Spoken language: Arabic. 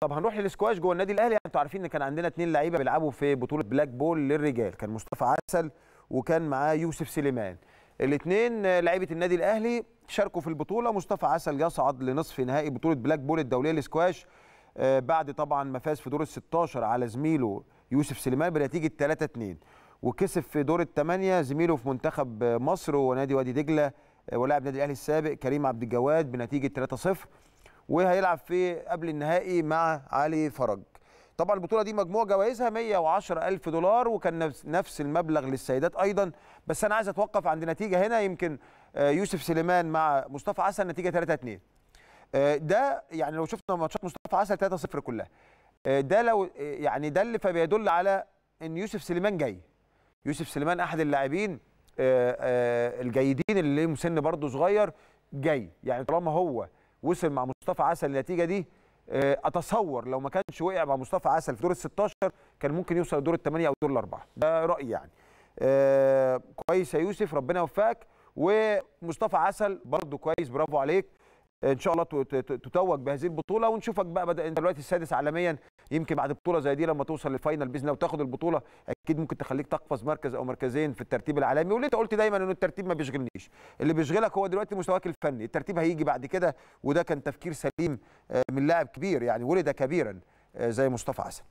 طب هنروح للسكواش جوه النادي الأهلي؟ أنتوا عارفين إن كان عندنا اثنين لعيبة بيلعبوا في بطولة بلاك بول للرجال كان مصطفى عسل وكان معاه يوسف سليمان. الاثنين لعيبة النادي الأهلي شاركوا في البطولة مصطفى عسل يصعد لنصف نهائي بطولة بلاك بول الدولية للسكواش آه، بعد طبعا ما فاز في دور ال 16 على زميله يوسف سليمان بنتيجة 3 2 وكسب في دور الثمانيه زميله في منتخب مصر ونادي وادي دجلة آه، ولاعب نادي الأهلي السابق كريم عبد الجواد بنتيجة 3 0 وهيلعب في قبل النهائي مع علي فرج. طبعا البطولة دي مجموع جوائزها 110 ألف دولار وكان نفس- المبلغ للسيدات أيضا. بس أنا عايز أتوقف عند نتيجة هنا يمكن آه، يوسف سليمان مع مصطفى عسل نتيجة 3 2 آه، ده يعني لو شفنا ماتشات مصطفى عسل 3 0 كلها. آه، ده لو يعني ده اللي فبيدل على إن يوسف سليمان جاي. يوسف سليمان أحد اللاعبين الجيدين اللي ليهم سن برضه صغير جاي. يعني طالما هو وصل مع مصطفى عسل النتيجة دي. آه، أتصور لو ما كانش وقع مع مصطفى عسل في دور ال 16 كان ممكن يوصل لدور الثمانيه أو دور الاربعه ده رأيي يعني. آه، كويس يا يوسف ربنا يوفقك. ومصطفى عسل برضه كويس برافو عليك. إن شاء الله تتوج بهذه البطولة ونشوفك بقى بدا أنت دلوقتي السادس عالميا يمكن بعد بطولة زي دي لما توصل للفاينل بإذن الله وتاخد البطولة أكيد ممكن تخليك تقفز مركز أو مركزين في الترتيب العالمي. أنت قلت دايما إنه الترتيب ما بيشغلنيش. اللي بيشغلك هو دلوقتي مستواك الفني. الترتيب هيجي بعد كده وده كان تفكير سليم آه، من لاعب كبير يعني ولد كبيرا آه، زي مصطفى عسل